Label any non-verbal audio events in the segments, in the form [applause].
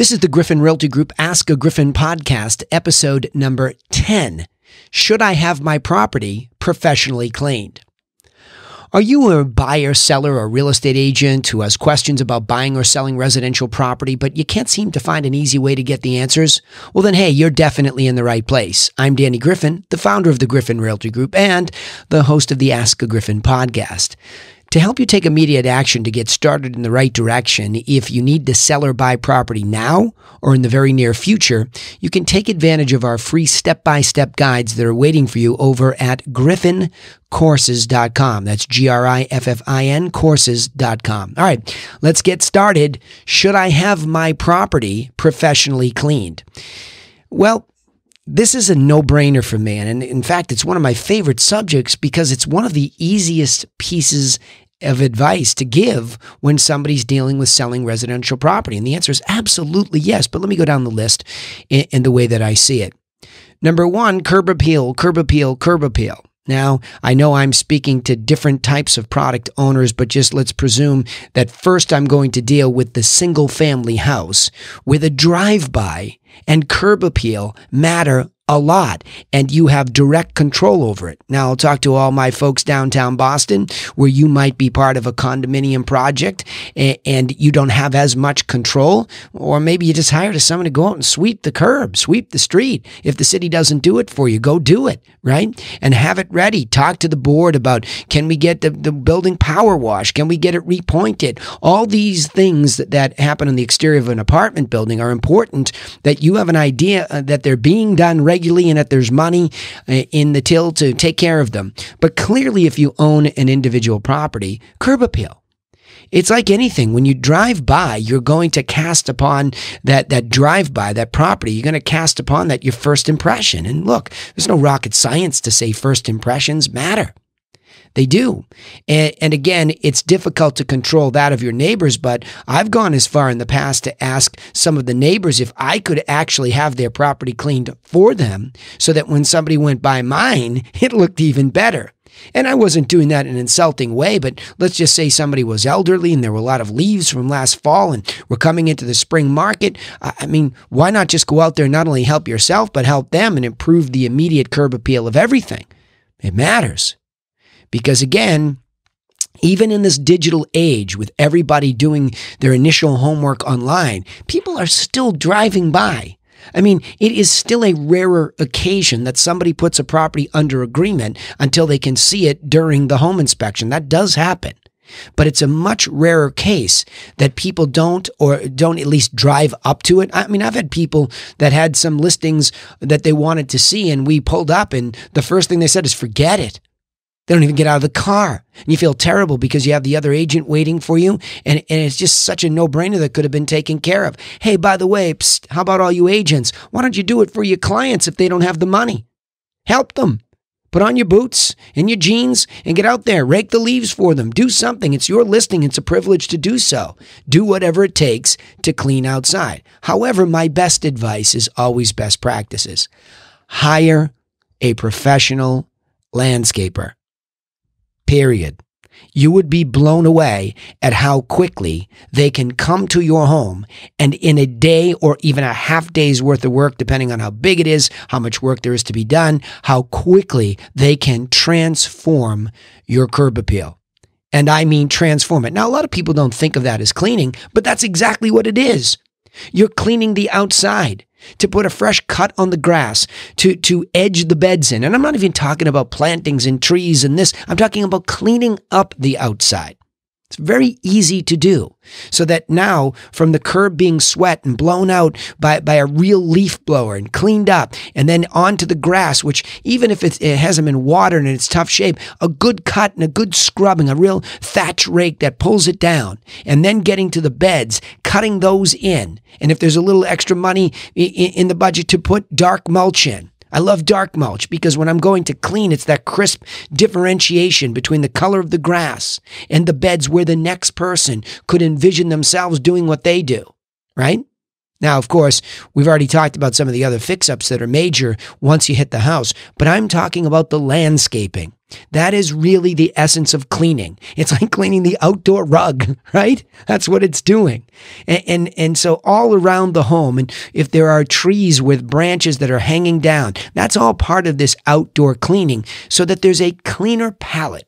This is the Griffin Realty Group Ask a Griffin podcast, episode number 10. Should I have my property professionally cleaned? Are you a buyer, seller, or real estate agent who has questions about buying or selling residential property, but you can't seem to find an easy way to get the answers? Well, then, hey, you're definitely in the right place. I'm Danny Griffin, the founder of the Griffin Realty Group and the host of the Ask a Griffin podcast. To help you take immediate action to get started in the right direction, if you need to sell or buy property now or in the very near future, you can take advantage of our free step by step guides that are waiting for you over at griffincourses.com. That's G R I F F I N courses.com. All right, let's get started. Should I have my property professionally cleaned? Well, this is a no brainer for me. And in fact, it's one of my favorite subjects because it's one of the easiest pieces of advice to give when somebody's dealing with selling residential property? And the answer is absolutely yes. But let me go down the list in, in the way that I see it. Number one, curb appeal, curb appeal, curb appeal. Now, I know I'm speaking to different types of product owners, but just let's presume that first I'm going to deal with the single family house with a drive by and curb appeal matter a lot and you have direct control over it. Now, I'll talk to all my folks downtown Boston where you might be part of a condominium project and you don't have as much control, or maybe you just hired someone to go out and sweep the curb, sweep the street. If the city doesn't do it for you, go do it, right? And have it ready. Talk to the board about can we get the, the building power wash? Can we get it repointed? All these things that, that happen in the exterior of an apartment building are important that you have an idea uh, that they're being done regularly and that there's money uh, in the till to take care of them. But clearly, if you own an individual property, curb appeal. It's like anything. When you drive by, you're going to cast upon that, that drive by, that property, you're going to cast upon that your first impression. And look, there's no rocket science to say first impressions matter. They do. And, and, again, it's difficult to control that of your neighbors, but I've gone as far in the past to ask some of the neighbors if I could actually have their property cleaned for them so that when somebody went by mine, [laughs] it looked even better. And I wasn't doing that in an insulting way, but let's just say somebody was elderly and there were a lot of leaves from last fall and we're coming into the spring market. I mean, why not just go out there and not only help yourself, but help them and improve the immediate curb appeal of everything? It matters. Because again, even in this digital age with everybody doing their initial homework online, people are still driving by. I mean, it is still a rarer occasion that somebody puts a property under agreement until they can see it during the home inspection. That does happen. But it's a much rarer case that people don't or don't at least drive up to it. I mean, I've had people that had some listings that they wanted to see and we pulled up and the first thing they said is forget it. They don't even get out of the car. And you feel terrible because you have the other agent waiting for you. And, and it's just such a no brainer that could have been taken care of. Hey, by the way, psst, how about all you agents? Why don't you do it for your clients if they don't have the money? Help them. Put on your boots and your jeans and get out there. Rake the leaves for them. Do something. It's your listing. It's a privilege to do so. Do whatever it takes to clean outside. However, my best advice is always best practices. Hire a professional landscaper period. You would be blown away at how quickly they can come to your home and in a day or even a half day's worth of work, depending on how big it is, how much work there is to be done, how quickly they can transform your curb appeal. And I mean transform it. Now, a lot of people don't think of that as cleaning, but that's exactly what it is. You're cleaning the outside to put a fresh cut on the grass, to, to edge the beds in. And I'm not even talking about plantings and trees and this. I'm talking about cleaning up the outside. It's very easy to do. So that now, from the curb being sweat and blown out by, by a real leaf blower and cleaned up, and then onto the grass, which even if it, it hasn't been watered and it's tough shape, a good cut and a good scrubbing, a real thatch rake that pulls it down, and then getting to the beds, cutting those in. And if there's a little extra money in, in the budget to put dark mulch in, I love dark mulch because when I'm going to clean, it's that crisp differentiation between the color of the grass and the beds where the next person could envision themselves doing what they do, right? Now, of course, we've already talked about some of the other fix ups that are major once you hit the house, but I'm talking about the landscaping. That is really the essence of cleaning. It's like cleaning the outdoor rug, [laughs] right? That's what it's doing. And, and, and, so all around the home, and if there are trees with branches that are hanging down, that's all part of this outdoor cleaning so that there's a cleaner palette.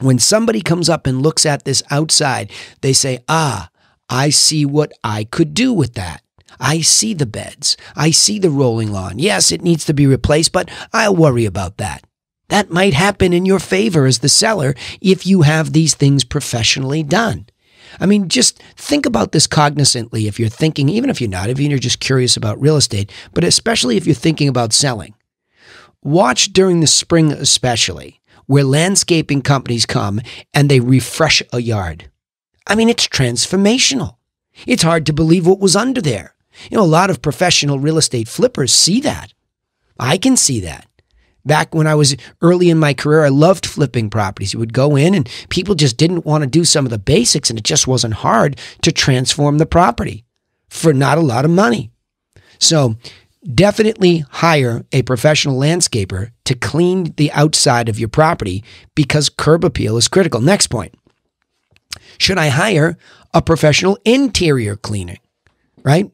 When somebody comes up and looks at this outside, they say, ah, I see what I could do with that. I see the beds. I see the rolling lawn. Yes, it needs to be replaced, but I'll worry about that. That might happen in your favor as the seller if you have these things professionally done. I mean, just think about this cognizantly if you're thinking, even if you're not, if you're just curious about real estate, but especially if you're thinking about selling. Watch during the spring, especially, where landscaping companies come and they refresh a yard. I mean, it's transformational. It's hard to believe what was under there. You know, a lot of professional real estate flippers see that. I can see that. Back when I was early in my career, I loved flipping properties. You would go in and people just didn't want to do some of the basics, and it just wasn't hard to transform the property for not a lot of money. So, definitely hire a professional landscaper to clean the outside of your property because curb appeal is critical. Next point Should I hire a professional interior cleaner? Right?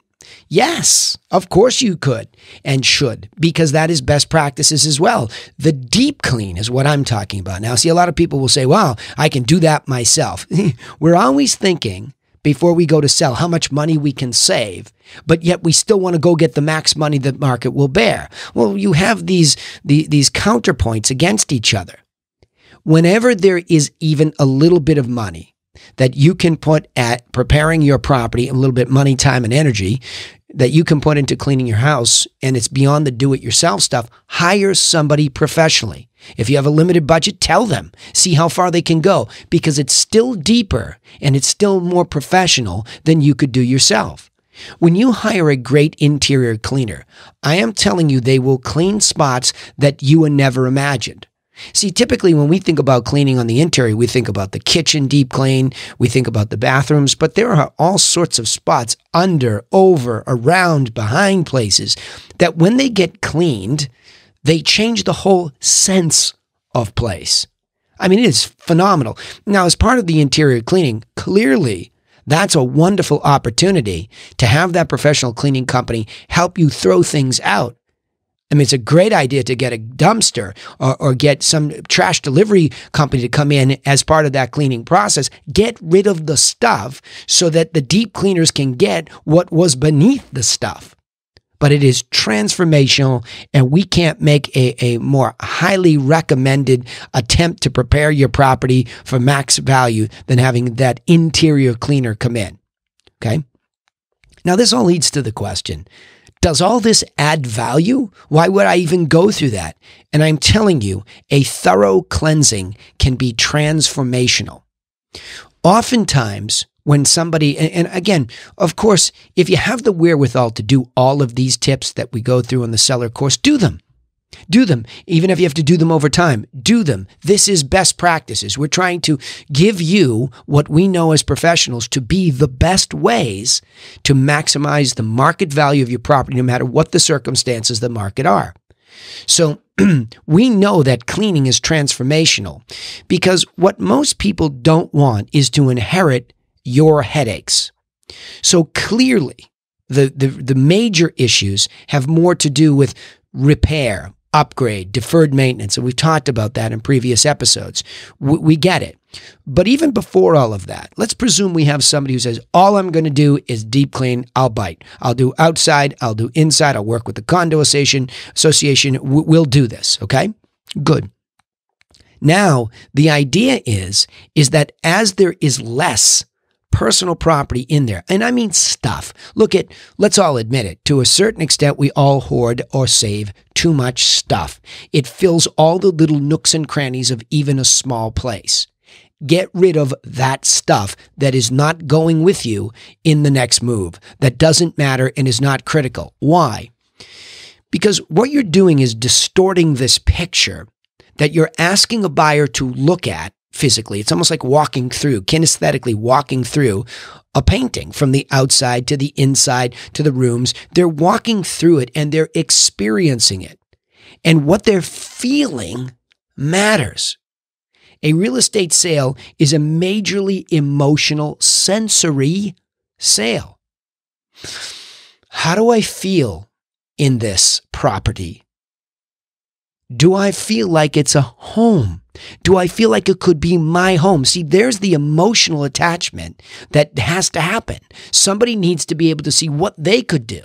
Yes, of course you could and should, because that is best practices as well. The deep clean is what I'm talking about. Now, see, a lot of people will say, well, I can do that myself. [laughs] We're always thinking before we go to sell how much money we can save, but yet we still want to go get the max money the market will bear. Well, you have these, the, these counterpoints against each other. Whenever there is even a little bit of money, that you can put at preparing your property, a little bit money, time, and energy that you can put into cleaning your house, and it's beyond the do it yourself stuff, hire somebody professionally. If you have a limited budget, tell them, see how far they can go, because it's still deeper and it's still more professional than you could do yourself. When you hire a great interior cleaner, I am telling you they will clean spots that you had never imagined. See, typically when we think about cleaning on the interior, we think about the kitchen deep clean, we think about the bathrooms, but there are all sorts of spots under, over, around, behind places that when they get cleaned, they change the whole sense of place. I mean, it is phenomenal. Now, as part of the interior cleaning, clearly that's a wonderful opportunity to have that professional cleaning company help you throw things out I mean, it's a great idea to get a dumpster or, or, get some trash delivery company to come in as part of that cleaning process. Get rid of the stuff so that the deep cleaners can get what was beneath the stuff. But it is transformational, and we can't make a, a more highly recommended attempt to prepare your property for max value than having that interior cleaner come in. Okay. Now, this all leads to the question does all this add value? Why would I even go through that? And I'm telling you, a thorough cleansing can be transformational. Oftentimes, when somebody, and, again, of course, if you have the wherewithal to do all of these tips that we go through in the seller course, do them. Do them. Even if you have to do them over time, do them. This is best practices. We're trying to give you what we know as professionals to be the best ways to maximize the market value of your property, no matter what the circumstances the market are. So [clears throat] we know that cleaning is transformational because what most people don't want is to inherit your headaches. So clearly, the, the, the major issues have more to do with repair, upgrade, deferred maintenance. And we've talked about that in previous episodes. We, we, get it. But even before all of that, let's presume we have somebody who says, all I'm going to do is deep clean. I'll bite. I'll do outside. I'll do inside. I'll work with the condo association. association. We'll do this. Okay. Good. Now, the idea is, is that as there is less personal property in there. And I mean stuff. Look at, let's all admit it, to a certain extent, we all hoard or save too much stuff. It fills all the little nooks and crannies of even a small place. Get rid of that stuff that is not going with you in the next move, that doesn't matter and is not critical. Why? Because what you're doing is distorting this picture that you're asking a buyer to look at physically. It's almost like walking through, kinesthetically walking through a painting from the outside to the inside to the rooms. They're walking through it and they're experiencing it. And what they're feeling matters. A real estate sale is a majorly emotional, sensory sale. How do I feel in this property? Do I feel like it's a home? Do I feel like it could be my home? See, there's the emotional attachment that has to happen. Somebody needs to be able to see what they could do.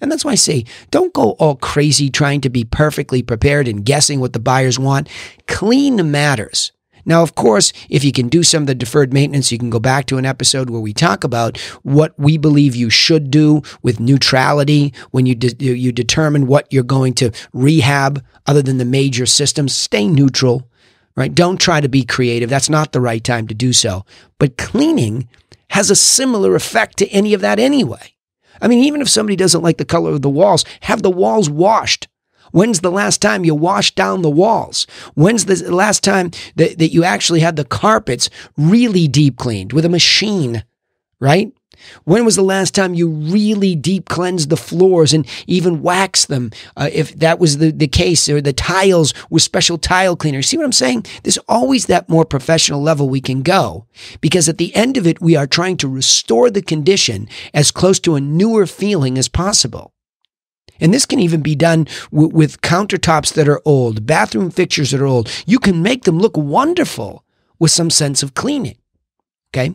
And that's why I say, don't go all crazy trying to be perfectly prepared and guessing what the buyers want. Clean matters. Now, of course, if you can do some of the deferred maintenance, you can go back to an episode where we talk about what we believe you should do with neutrality when you de- you determine what you're going to rehab other than the major systems. Stay neutral, right? Don't try to be creative. That's not the right time to do so. But cleaning has a similar effect to any of that anyway. I mean, even if somebody doesn't like the color of the walls, have the walls washed. When's the last time you washed down the walls? When's the last time that, that you actually had the carpets really deep cleaned with a machine, right? When was the last time you really deep cleansed the floors and even waxed them? Uh, if that was the, the case, or the tiles with special tile cleaners. See what I'm saying? There's always that more professional level we can go because at the end of it, we are trying to restore the condition as close to a newer feeling as possible. And this can even be done w- with countertops that are old, bathroom fixtures that are old. You can make them look wonderful with some sense of cleaning. Okay.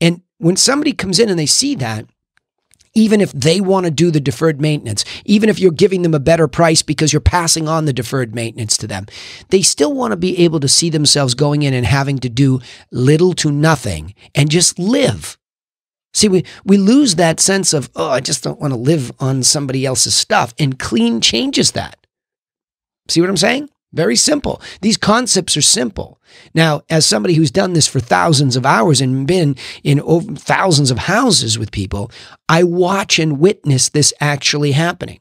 And when somebody comes in and they see that, even if they want to do the deferred maintenance, even if you're giving them a better price because you're passing on the deferred maintenance to them, they still want to be able to see themselves going in and having to do little to nothing and just live. See, we, we lose that sense of, oh, I just don't want to live on somebody else's stuff. And clean changes that. See what I'm saying? Very simple. These concepts are simple. Now, as somebody who's done this for thousands of hours and been in over thousands of houses with people, I watch and witness this actually happening.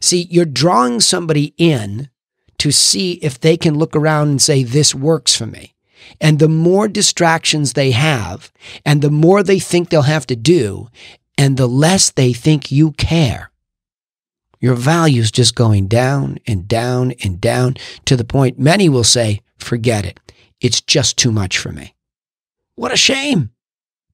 See, you're drawing somebody in to see if they can look around and say, this works for me. And the more distractions they have, and the more they think they'll have to do, and the less they think you care, your value's just going down and down and down to the point many will say, forget it. It's just too much for me. What a shame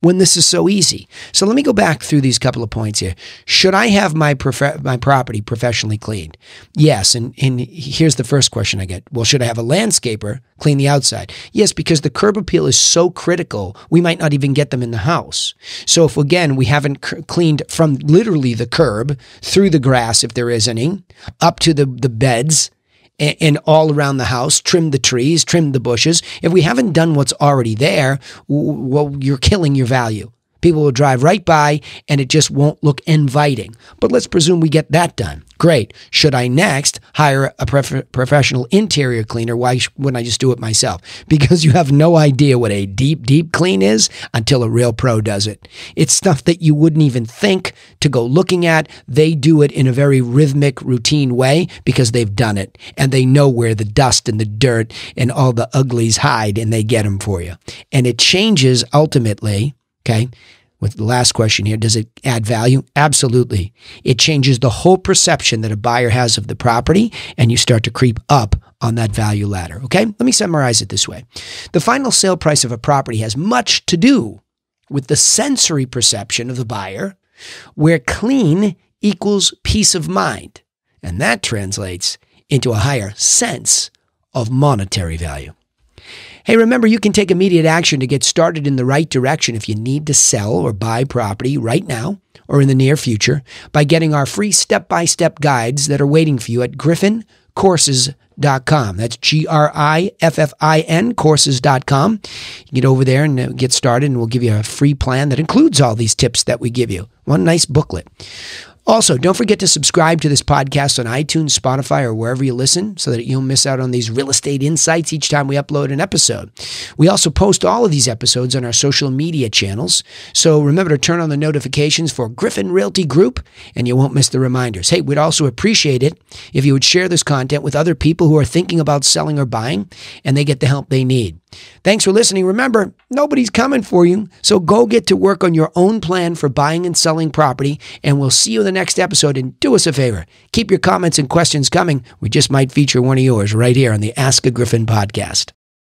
when this is so easy. So let me go back through these couple of points here. Should I have my my property professionally cleaned? Yes, and and here's the first question I get. Well, should I have a landscaper clean the outside? Yes, because the curb appeal is so critical. We might not even get them in the house. So if again we haven't cleaned from literally the curb through the grass if there is any up to the the beds and, all around the house, trim the trees, trim the bushes. If we haven't done what's already there, well, you're killing your value. People will drive right by and it just won't look inviting. But let's presume we get that done. Great. Should I next hire a prof- professional interior cleaner? Why wouldn't I just do it myself? [laughs] Because you have no idea what a deep, deep clean is until a real pro does it. It's stuff that you wouldn't even think to go looking at. They do it in a very rhythmic, routine way because they've done it and they know where the dust and the dirt and all the uglies hide and they get them for you. And it changes ultimately, okay? with the last question here, does it add value? Absolutely. It changes the whole perception that a buyer has of the property, and you start to creep up on that value ladder. Okay, let me summarize it this way The final sale price of a property has much to do with the sensory perception of the buyer, where clean equals peace of mind. And that translates into a higher sense of monetary value. Hey, remember, you can take immediate action to get started in the right direction if you need to sell or buy property right now or in the near future by getting our free step by step guides that are waiting for you at griffincourses.com. That's G R I F F I N courses.com. Get over there and uh, get started, and we'll give you a free plan that includes all these tips that we give you. One nice booklet. Also, don't forget to subscribe to this podcast on iTunes, Spotify, or wherever you listen so that you'll miss out on these real estate insights each time we upload an episode. We also post all of these episodes on our social media channels. So remember to turn on the notifications for Griffin Realty Group and you won't miss the reminders. Hey, we'd also appreciate it if you would share this content with other people who are thinking about selling or buying and they get the help they need. Thanks for listening. Remember, nobody's coming for you, so go get to work on your own plan for buying and selling property, and we'll see you in the next episode. And do us a favor keep your comments and questions coming. We just might feature one of yours right here on the Ask a Griffin podcast.